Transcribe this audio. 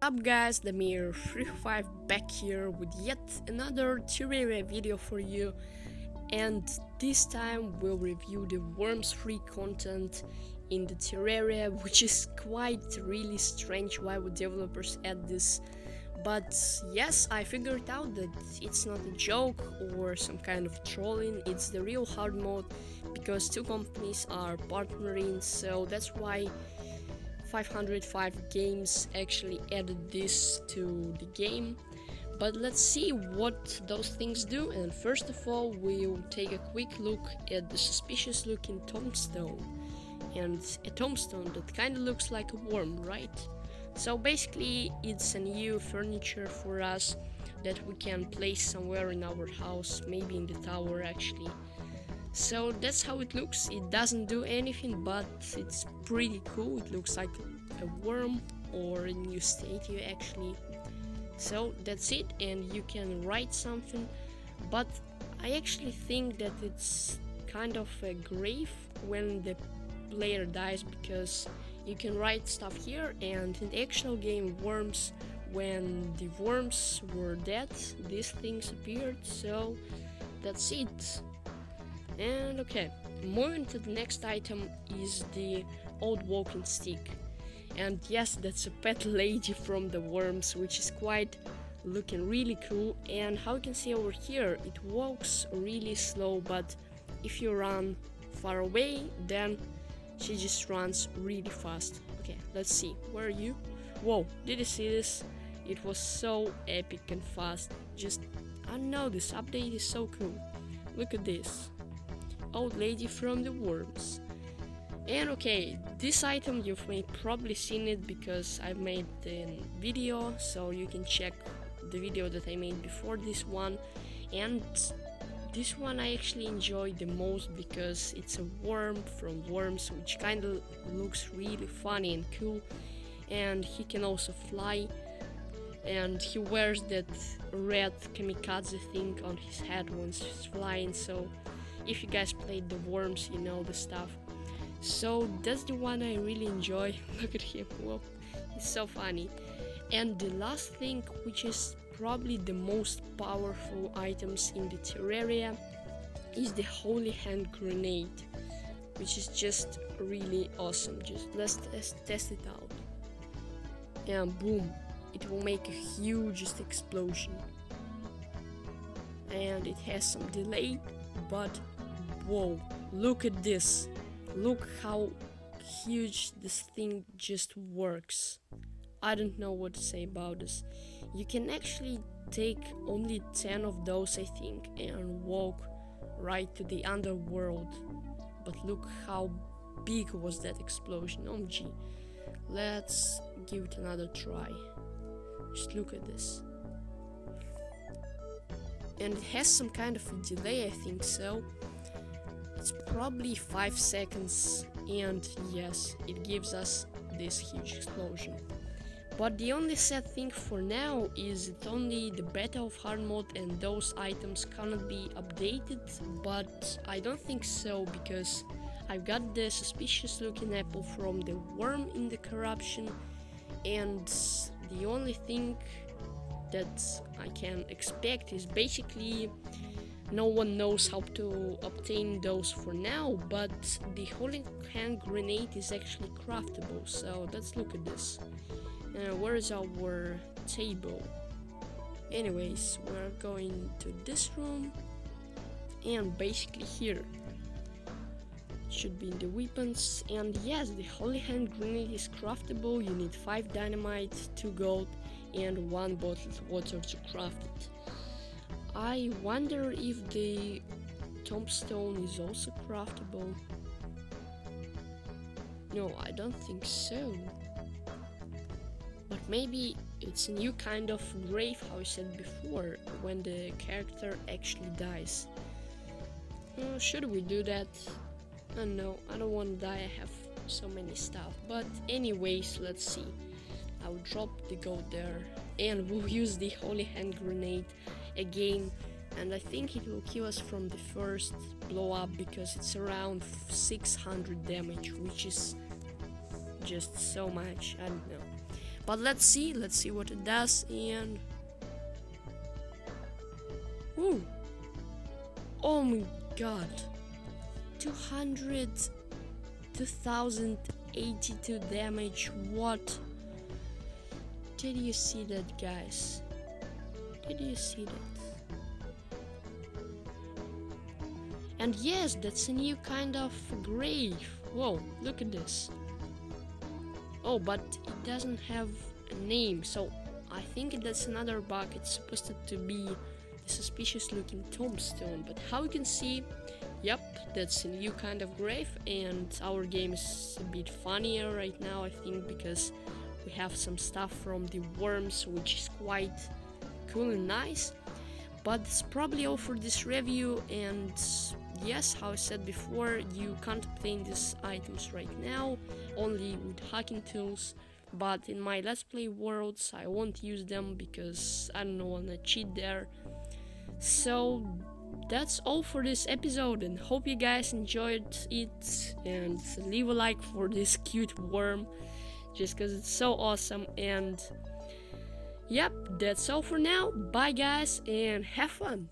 up guys, Damir 35 back here with yet another Terraria video for you. And this time we'll review the worms free content in the Terraria which is quite really strange why would developers add this. But yes I figured out that it's not a joke or some kind of trolling. It's the real hard mode because two companies are partnering so that's why 505 games actually added this to the game. But let's see what those things do. And first of all we'll take a quick look at the suspicious looking tombstone. And a tombstone that kind of looks like a worm right? So basically it's a new furniture for us that we can place somewhere in our house maybe in the tower actually so that's how it looks. It doesn't do anything but it's pretty cool. It looks like a worm or a new statue actually. So that's it and you can write something. But I actually think that it's kind of a grave when the player dies because you can write stuff here and in the actual game worms when the worms were dead these things appeared. So that's it and okay, moving to the next item is the old walking stick. And yes, that's a pet lady from the worms, which is quite looking really cool. And how you can see over here, it walks really slow, but if you run far away, then she just runs really fast. Okay, let's see. Where are you? Whoa, did you see this? It was so epic and fast. Just, I know, this update is so cool. Look at this old lady from the worms. And okay, this item you've may probably seen it because I made the video, so you can check the video that I made before this one. And this one I actually enjoy the most because it's a worm from Worms, which kind of looks really funny and cool. And he can also fly. And he wears that red kamikaze thing on his head when he's flying, so if you guys played the worms you know the stuff. So that's the one i really enjoy. Look at him whoa he's so funny. And the last thing which is probably the most powerful items in the terraria is the holy hand grenade which is just really awesome. Just let's test, test it out. And boom it will make a hugest explosion. And it has some delay but Whoa, look at this. Look how huge this thing just works. I don't know what to say about this. You can actually take only 10 of those, I think, and walk right to the underworld. But look how big was that explosion. OMG. Let's give it another try. Just look at this. And it has some kind of a delay, I think so. It's probably 5 seconds and yes, it gives us this huge explosion. But the only sad thing for now is that only the beta of hard mode and those items cannot be updated, but I don't think so because I've got the suspicious looking apple from the worm in the corruption and the only thing that I can expect is basically no one knows how to obtain those for now, but the holy hand grenade is actually craftable, so let's look at this. Uh, where is our table? Anyways, we're going to this room, and basically here. should be in the weapons, and yes, the holy hand grenade is craftable, you need 5 dynamite, 2 gold, and 1 bottle of water to craft it. I wonder if the tombstone is also craftable. No, I don't think so. But maybe it's a new kind of grave, how I said before, when the character actually dies. Uh, should we do that? I uh, no, I don't want to die, I have so many stuff. But anyways, let's see. I'll drop the gold there and we'll use the holy hand grenade again and I think it will kill us from the first blow up because it's around 600 damage which is just so much I don't know. But let's see let's see what it does and Ooh. oh my god. 200 2082 damage. What? Did you see that guys did you see that? And yes that's a new kind of grave. Whoa look at this. Oh but it doesn't have a name so I think that's another bug. It's supposed to be the suspicious looking tombstone but how you can see Yep, that's a new kind of grave, and our game is a bit funnier right now, I think, because we have some stuff from the worms, which is quite cool and nice. But it's probably all for this review, and yes, how I said before, you can't obtain these items right now, only with hacking tools. But in my Let's Play worlds, I won't use them because I don't wanna cheat there. So that's all for this episode and hope you guys enjoyed it and leave a like for this cute worm just because it's so awesome and yep that's all for now. Bye guys and have fun